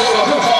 Minnesota.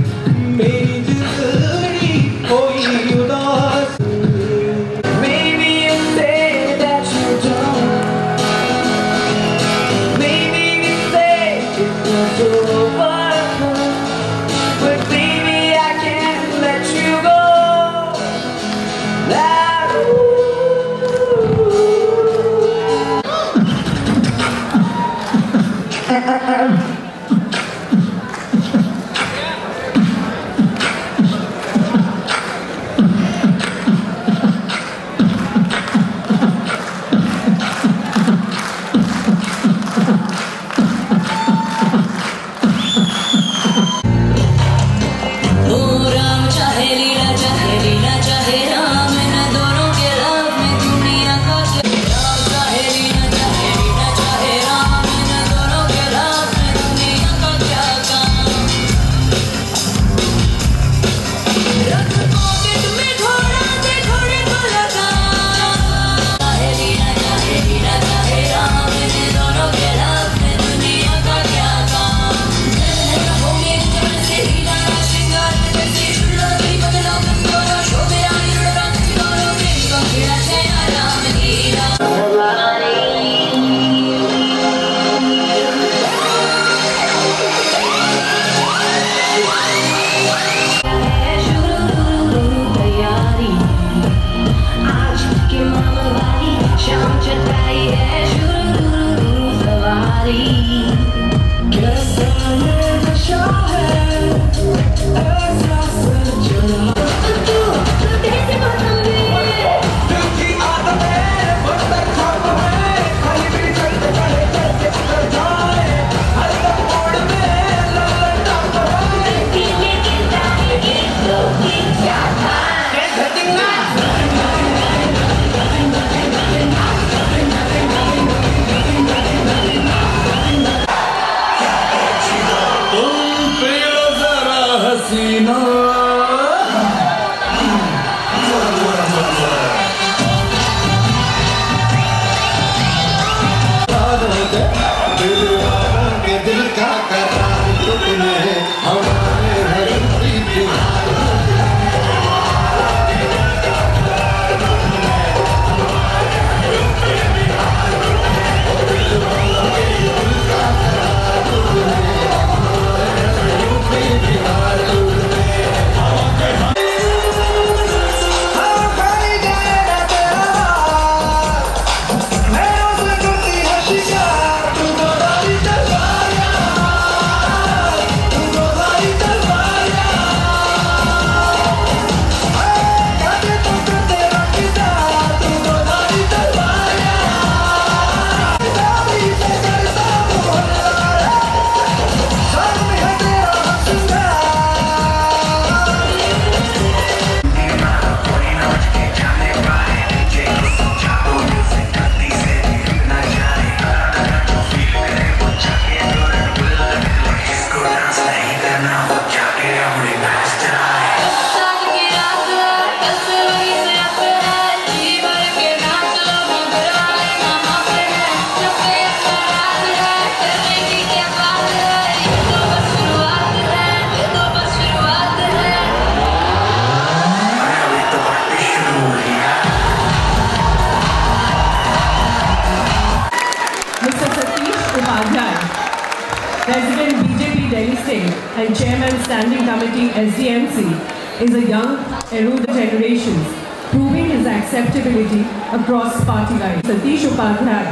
across party lines. Satish Upadhyay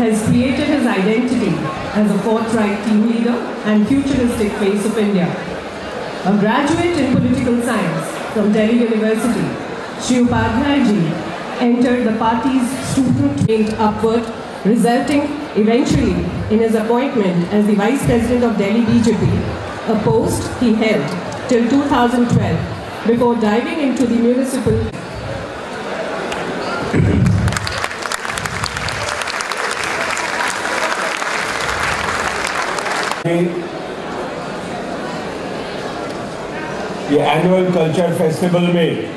has created his identity as a forthright team leader and futuristic face of India. A graduate in political science from Delhi University, Shri Upadhyayji entered the party's student upward, resulting eventually in his appointment as the Vice President of Delhi BJP, a post he held till 2012 before diving into the municipal. Hop. ये annual culture festival में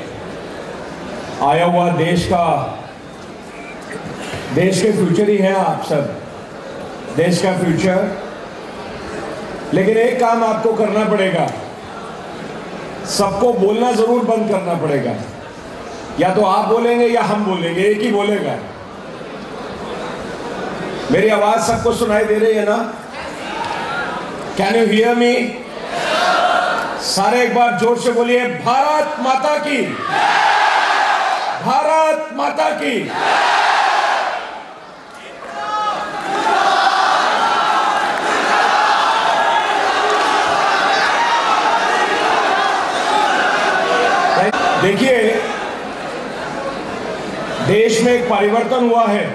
आया हुआ देश का, देश के future ही है आप सब। देश का फ्यूचर लेकिन एक काम आपको करना पड़ेगा। सबको बोलना ज़रूर बंद करना पड़ेगा। या तो आप बोलेंगे या हम बोलेंगे, एक ही बोलेगा। मेरी आवाज़ सबको सुनाई दे रही है ना? कैन यू हियर मी सारे एक बार ज़ोर से बोलिए, भारत माता की। भारत माता की। देखिए, देश में एक परिवर्तन हुआ है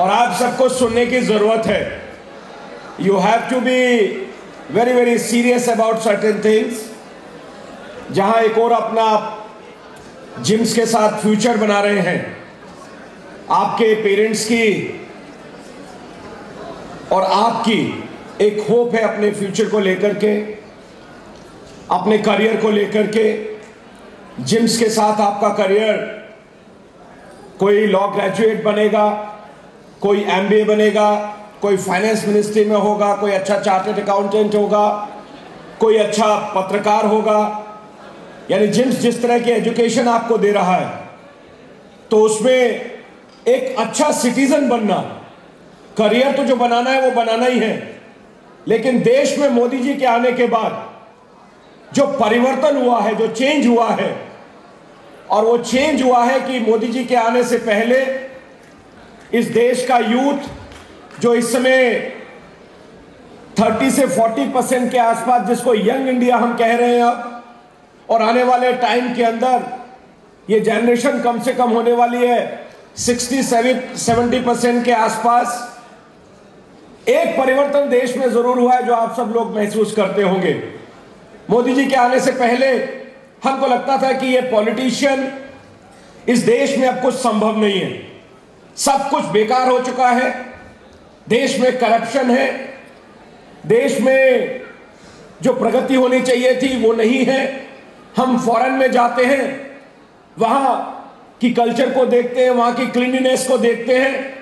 और आप सबको सुनने की ज़रूरत है। You have to be very very serious about certain things जहाँ एक और अपना जिम्स के साथ फ्यूचर बना रहे हैं, आपके पेरेंट्स की और आपकी एक होप है अपने फ्यूचर को लेकर के, अपने करियर को लेकर के। जिम्स के साथ आपका करियर, कोई लॉ ग्रेजुएट बनेगा, कोई एमबीए बनेगा कोई फाइनेंस मिनिस्ट्री में होगा, कोई अच्छा चार्टेड अकाउंटेंट होगा, कोई अच्छा पत्रकार होगा। यानी जिम्स जिस तरह की एजुकेशन आपको दे रहा है तो उसमें एक अच्छा सिटीजन बनना करियर तो जो बनाना है वो बनाना ही है। लेकिन देश में मोदी जी के आने के बाद जो परिवर्तन हुआ है, जो चेंज हुआ है, और वो चेंज हुआ है कि मोदी जी के आने से पहले इस देश का यूथ जो इस समय 30 से 40 परसेंट के आसपास जिसको यंग इंडिया हम कह रहे हैं अब, और आने वाले टाइम के अंदर ये जनरेशन कम से कम होने वाली है 60 70 परसेंट के आसपास। एक परिवर्तन देश में ज़रूर हुआ है जो आप सब लोग महसूस करते होंगे। मोदी जी के आने से पहले हमको लगता था कि ये पॉलिटिशियन इस देश में अब कुछ संभव नहीं है। सब कुछ बेकार हो चुका है। देश में करप्शन है, देश में जो प्रगति होनी चाहिए थी वो नहीं है। हम फॉरेन में जाते हैं, वहाँ की कल्चर को देखते हैं, वहाँ की क्लीनिनेस को देखते हैं,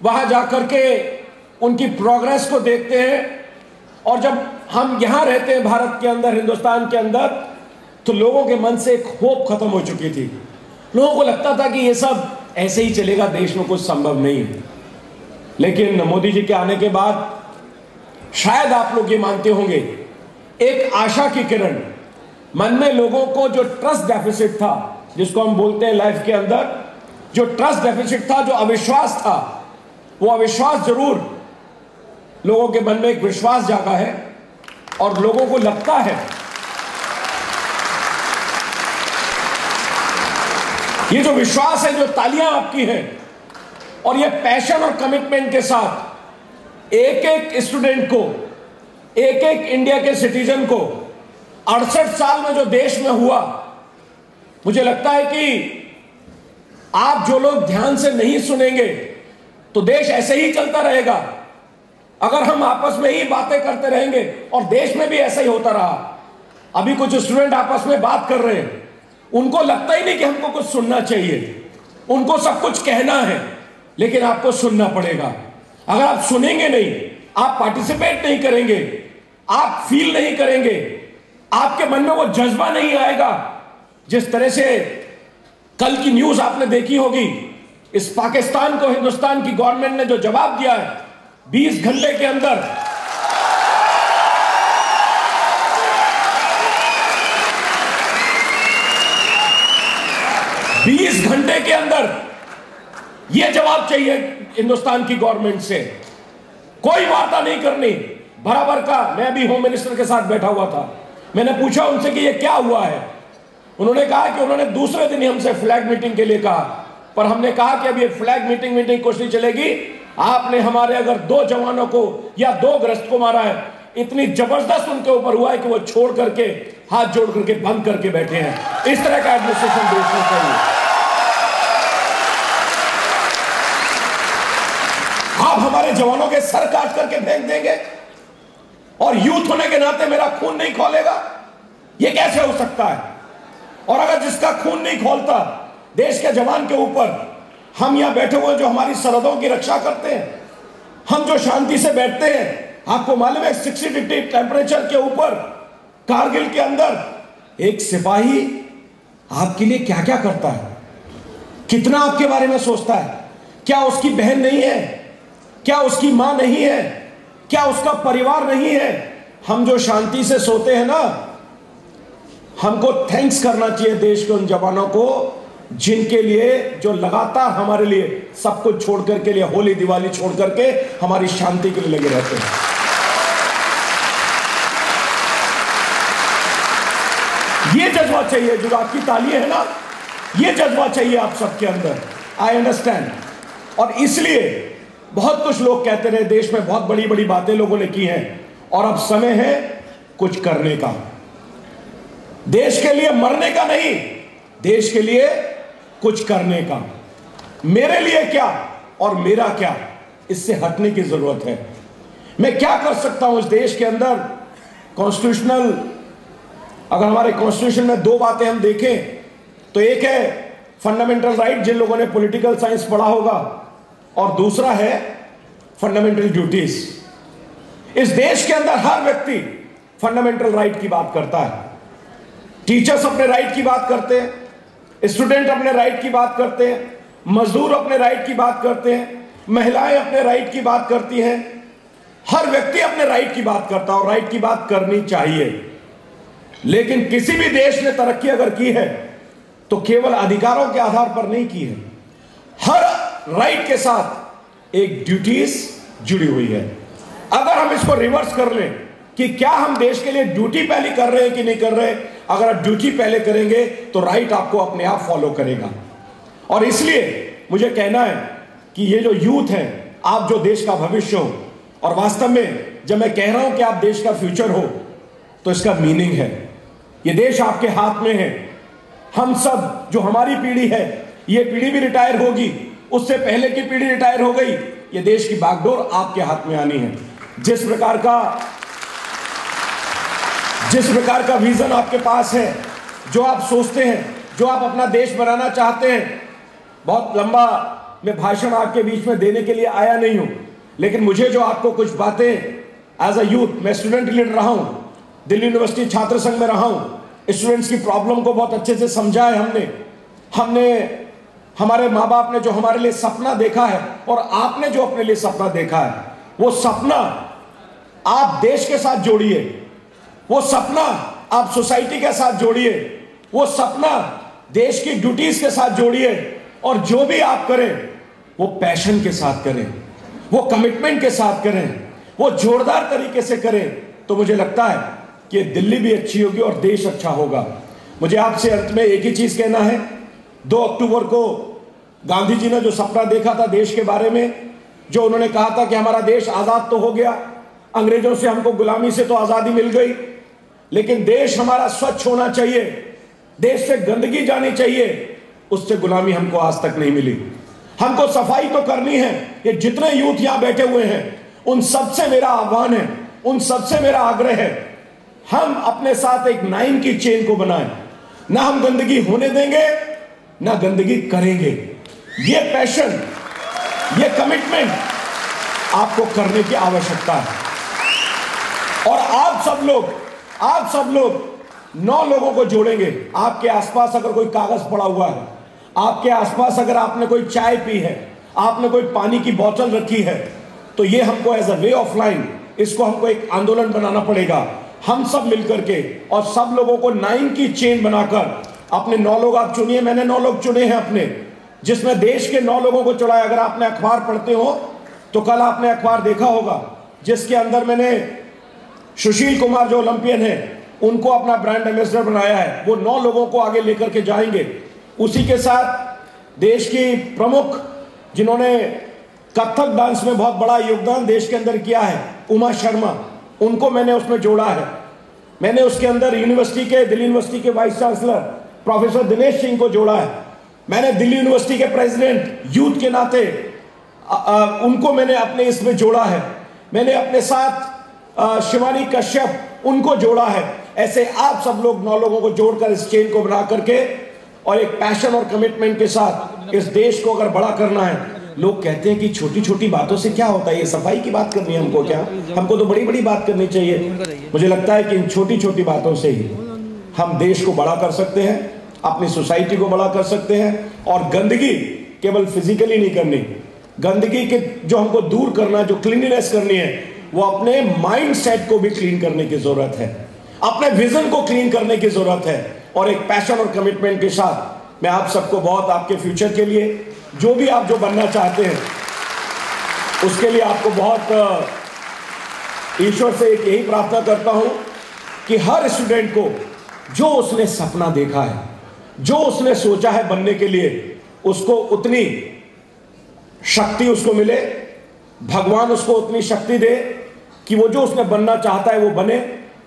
वहाँ जाकर के उनकी प्रोग्रेस को देखते हैं। और जब हम यहाँ रहते हैं भारत के अंदर, हिंदुस्तान के अंदर तो लोगों के मन से एक होप खत्म हो चुकी थी। लोगों को लगता था कि ये सब ऐसे ही चलेगा, देश में कुछ संभव नहीं है। लेकिन मोदी जी के आने के बाद शायद आप लोग ये मानते होंगे, एक आशा की किरण मन में लोगों को जो ट्रस्ट डेफिसिट था, जिसको हम बोलते हैं लाइफ के अंदर, जो ट्रस्ट डेफिसिट था, जो अविश्वास था, वो अविश्वास ज़रूर लोगों के मन में एक विश्वास जागा है और लोगों को लगता है। ये जो विश्वास है, जो तालियाँ आपकी हैं और ये पैशन और कमिटमेंट के साथ एक एक स्टूडेंट को एक एक इंडिया के सिटीजन को अड़सठ साल में जो देश में हुआ, मुझे लगता है कि आप जो लोग ध्यान से नहीं सुनेंगे तो देश ऐसे ही चलता रहेगा। अगर हम आपस में ही बातें करते रहेंगे, और देश में भी ऐसा ही होता रहा। अभी कुछ स्टूडेंट आपस में बात कर रहे हैं, उनको लगता ही नहीं कि हमको कुछ सुनना चाहिए। उनको सब कुछ कहना है। लेकिन आपको सुनना पड़ेगा। अगर आप सुनेंगे नहीं, आप पार्टिसिपेट नहीं करेंगे, आप फील नहीं करेंगे, आपके मन में वो जज्बा नहीं आएगा। जिस तरह से कल की न्यूज़ आपने देखी होगी, इस पाकिस्तान को, हिंदुस्तान की गवर्नमेंट ने जो जवाब दिया है 20 घंटे के अंदर। बीस घंटे के अंदर यह जवाब चाहिए हिंदुस्तान की गवर्नमेंट से। कोई वार्ता नहीं करनी। बराबर का, मैं अभी होम मिनिस्टर के साथ बैठा हुआ था। मैंने पूछा उनसे कि यह क्या हुआ है। उन्होंने कहा कि उन्होंने दूसरे दिन हमसे फ्लैग मीटिंग के लिए कहा। पर हमने कहा कि अब ये फ्लैग मीटिंग मीटिंग कुछ नहीं चलेगी। आपने हमारे अगर दो जवानों को या दो ग्रस्त को मारा है, इतनी ज़बरदस्त उनके ऊपर हुआ है कि वो छोड़ करके, हाथ जोड़ करके, बंद करके बैठे हैं। इस तरह का एडमिनिस्ट्रेशन में चाहिए हमारे जवानों के सर काट करके फेंक देंगे और यूथ होने के नाते मेरा खून नहीं खोलेगा। यह कैसे हो सकता है? और अगर जिसका खून नहीं खोलता देश के जवान के ऊपर, हम यहाँ बैठे हुए जो हमारी सरहदों की रक्षा करते हैं, हम जो शांति से बैठते हैं, आपको मालूम है सिक्सटी डिग्री टेम्परेचर के ऊपर, कारगिल के अंदर, एक सिपाही आपके लिए क्या क्या करता है? कितना आपके बारे में सोचता है? क्या उसकी बहन नहीं है? क्या उसकी माँ नहीं है? क्या उसका परिवार नहीं है? हम जो शांति से सोते हैं ना, हमको थैंक्स करना चाहिए देश के उन जवानों को, जिनके लिए, जो लगातार हमारे लिए सब कुछ छोड़ करके, लिए होली, दिवाली छोड़ करके हमारी शांति के लिए लगे रहते हैं। ये जज्बा चाहिए जो आपकी ताली है ना? ये जज्बा चाहिए आप सबके अंदर आई अंडरस्टैंड और इसलिए बहुत कुछ लोग कहते रहे, देश में बहुत बड़ी बड़ी बातें लोगों ने की हैं। और अब समय है कुछ करने का। देश के लिए मरने का नहीं, देश के लिए कुछ करने का। मेरे लिए क्या और मेरा क्या, इससे हटने की ज़रूरत है। मैं क्या कर सकता हूँ इस देश के अंदर? कॉन्स्टिट्यूशनल अगर हमारे कॉन्स्टिट्यूशन में दो बातें हम देखें तो एक है फंडामेंटल राइट जिन लोगों ने पॉलिटिकल साइंस पढ़ा होगा। और दूसरा है फंडामेंटल ड्यूटीज़ इस देश के अंदर हर व्यक्ति फंडामेंटल राइट की बात करता है। टीचर्स अपने राइट की बात करते हैं स्टूडेंट अपने राइट की बात करते हैं, मजदूर अपने राइट की बात करते हैं, महिलाएँ अपने राइट की बात करती हैं। हर व्यक्ति अपने राइट की बात करता है और राइट की बात करनी चाहिए। लेकिन किसी भी देश ने तरक्की अगर की है तो केवल अधिकारों के आधार पर नहीं की है। हर राइट के साथ एक ड्यूटीज़ जुड़ी हुई है। अगर हम इसको रिवर्स कर लें कि क्या हम देश के लिए ड्यूटी पहले कर रहे हैं कि नहीं कर रहे, अगर आप ड्यूटी पहले करेंगे तो राइट आपको अपने आप फॉलो करेगा। और इसलिए मुझे कहना है कि ये जो यूथ है, आप जो देश का भविष्य हो, और वास्तव में जब मैं कह रहा हूँ कि आप देश का फ्यूचर हो तो इसका मीनिंग है। ये देश आपके हाथ में है। हम सब, जो हमारी पीढ़ी है, ये पीढ़ी भी रिटायर होगी। उससे पहले की पीढ़ी रिटायर हो गई। ये देश की बागडोर आपके हाथ में आनी है। जिस प्रकार का, जिस प्रकार का विजन आपके पास है, जो आप सोचते हैं, जो आप अपना देश बनाना चाहते हैं, बहुत लंबा मैं भाषण आपके बीच में देने के लिए आया नहीं हूँ। लेकिन मुझे जो आपको कुछ बातें एज अ यूथ मैं स्टूडेंट लीडर रहा हूँ, दिल्ली यूनिवर्सिटी छात्र संघ में रहा हूँ स्टूडेंट्स की प्रॉब्लम को बहुत अच्छे से समझा है हमने। हमने हमारे माँ बाप ने जो हमारे लिए सपना देखा है और आपने जो अपने लिए सपना देखा है, वो सपना आप देश के साथ जोड़िए। वो सपना आप सोसाइटी के साथ जोड़िए। वो सपना देश की ड्यूटीज़ के साथ जोड़िए और जो भी आप करें, वो पैशन के साथ करें। वो कमिटमेंट के साथ करें। वो जोरदार तरीके से करें। तो मुझे लगता है कि दिल्ली भी अच्छी होगी और देश अच्छा होगा। मुझे आपसे अंत में एक ही चीज़ कहना है। दो अक्टूबर को गांधी जी ने जो सपना देखा था देश के बारे में, जो उन्होंने कहा था कि हमारा देश आज़ाद तो हो गया, अंग्रेज़ों से हमको गुलामी से तो आज़ादी मिल गई, लेकिन देश हमारा स्वच्छ होना चाहिए, देश से गंदगी जानी चाहिए, उससे गुलामी हमको आज तक नहीं मिली। हमको सफ़ाई तो करनी है, ये जितने यूथ यहाँ बैठे हुए हैं, उन सबसे मेरा आह्वान है, उन सबसे मेरा आग्रह है, हम अपने साथ एक नाइन की चेन को बनाएँ। ना हम गंदगी होने देंगे, ना गंदगी करेंगे। ये पैशन ये कमिटमेंट आपको करने की आवश्यकता है। और आप सब लोग, आप सब लोग नौ लोगों को जोड़ेंगे। आपके आसपास अगर कोई कागज़ पड़ा हुआ है, आपके आसपास अगर आपने कोई चाय पी है, आपने कोई पानी की बोतल रखी है तो ये हमको as a way of line इसको हमको एक आंदोलन बनाना पड़ेगा। हम सब मिलकर के और सब लोगों को नाइन की चेन बनाकर अपने नौ लोग आप चुनिए, मैंने नौ लोग चुने हैं अपने। जिसमें देश के नौ लोगों को है अगर आपने अखबार पढ़ते हो तो कल आपने अखबार देखा होगा, जिसके अंदर मैंने सुशील कुमार जो ओलंपियन है, उनको अपना ब्रांड एम्बेसडर बनाया है। वो नौ लोगों को आगे लेकर के जाएँगे। उसी के साथ देश की प्रमुख, जिन्होंने कथक डांस में बहुत बड़ा योगदान देश के अंदर किया है, उमा शर्मा, उनको मैंने उसमें जोड़ा है। मैंने उसके अंदर यूनिवर्सिटी के, दिल्ली यूनिवर्सिटी के vice chancellor, professor Dinesh Singh को जोड़ा है। मैंने दिल्ली यूनिवर्सिटी के प्रेसिडेंट यूथ के नाते अ, अ, उनको मैंने अपने इसमें जोड़ा है। मैंने अपने साथ शिवानी कश्यप उनको जोड़ा है। ऐसे आप सब लोग नौ लोगों को जोड़कर इस चेन को बना करके और एक पैशन और कमिटमेंट के साथ इस देश को अगर बड़ा करना है लोग कहते हैं कि छोटी छोटी बातों से क्या होता है? ये सफ़ाई की बात करनी है हमको क्या? हमको तो बड़ी बड़ी बात करनी चाहिए। मुझे लगता है कि इन छोटी छोटी बातों से ही हम देश को बड़ा कर सकते हैं। अपनी सोसाइटी को बड़ा कर सकते हैं और गंदगी केवल फिजिकली नहीं करनी। गंदगी के जो हमको दूर करना जो क्लीनिनेस करनी है, वो अपने माइंड सेट को भी क्लीन करने की ज़रूरत है। अपने विजन को क्लीन करने की ज़रूरत है। और एक पैशन और कमिटमेंट के साथ मैं आप सबको बहुत आपके फ्यूचर के लिए, जो भी आप जो बनना चाहते हैं, उसके लिए आपको बहुत ईश्वर से एक यही प्रार्थना करता हूँ कि हर स्टूडेंट को जो उसने सपना देखा है जो उसने सोचा है बनने के लिए उसको उतनी शक्ति उसको मिले भगवान उसको उतनी शक्ति दे कि वो जो उसने बनना चाहता है वो बने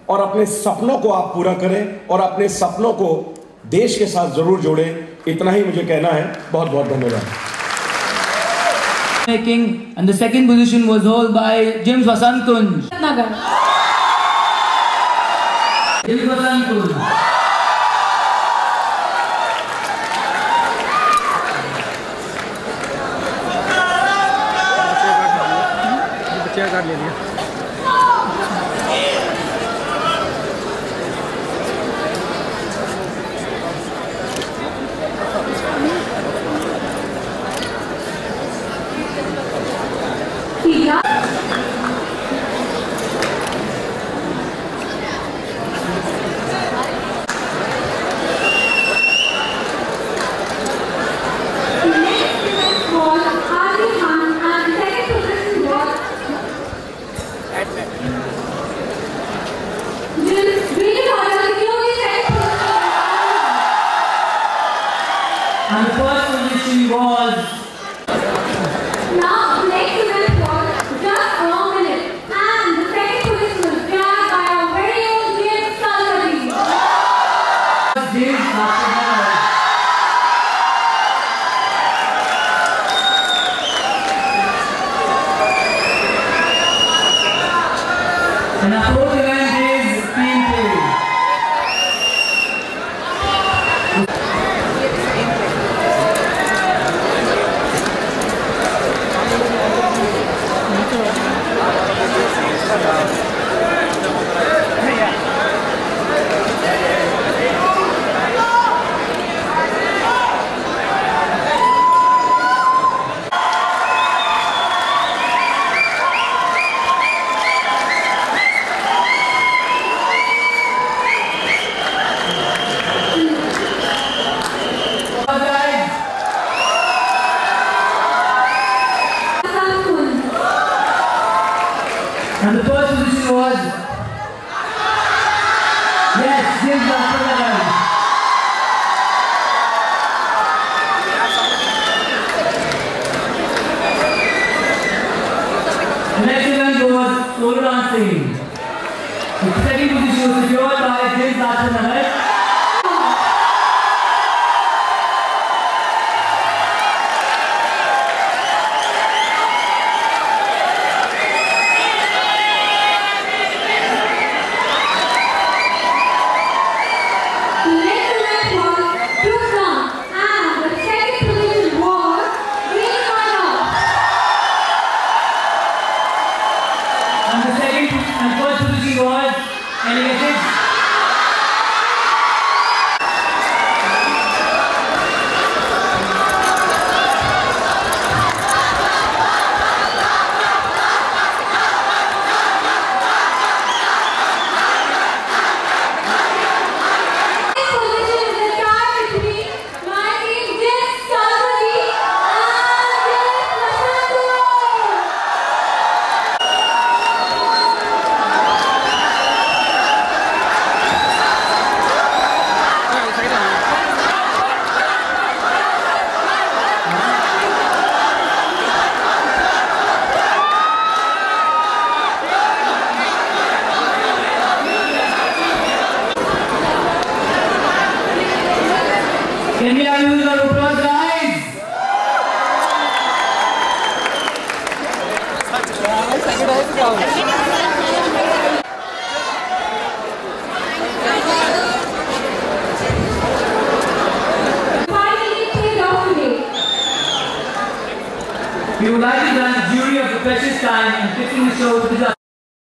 और अपने सपनों को आप पूरा करें और अपने सपनों को देश के साथ ज़रूर जोड़ें। इतना ही मुझे कहना है। बहुत बहुत धन्यवाद। Making and the second position was held by James Vasankunj. Obrigada.